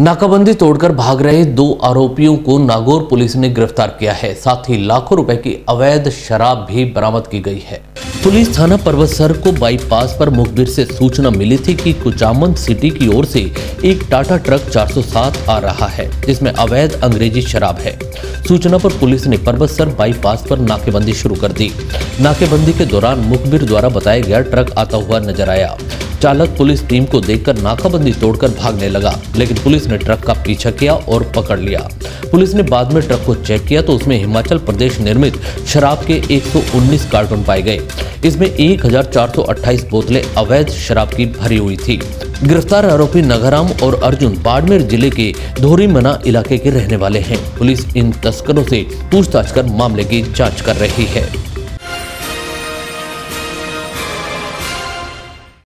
नाकाबंदी तोड़कर भाग रहे दो आरोपियों को नागौर पुलिस ने गिरफ़्तार किया है। साथ ही लाखों रुपए की अवैध शराब भी बरामद की गई है। पुलिस थाना पर्वतसर को बाईपास पर मुखबिर से सूचना मिली थी कि कुचामन सिटी की ओर से एक टाटा ट्रक 407 आ रहा है, जिसमें अवैध अंग्रेज़ी शराब है। सूचना पर पुलिस ने पर्वतसर बाईपास पर नाकेबंदी शुरू कर दी। नाकेबंदी के दौरान मुखबिर द्वारा बताया गया ट्रक आता हुआ नज़र आया। चालक पुलिस टीम को देखकर नाकाबंदी तोड़कर भागने लगा, लेकिन पुलिस ने ट्रक का पीछा किया और पकड़ लिया। पुलिस ने बाद में ट्रक को चेक किया तो उसमें हिमाचल प्रदेश निर्मित शराब के 119 कार्टून पाए गए। इसमें 1428 बोतलें अवैध शराब की भरी हुई थी। गिरफ़्तार आरोपी नगराम और अर्जुन बाड़मेर ज़िले के धोरीमना इलाके के रहने वाले हैं। पुलिस इन तस्करों से पूछताछ कर मामले की जाँच कर रही है।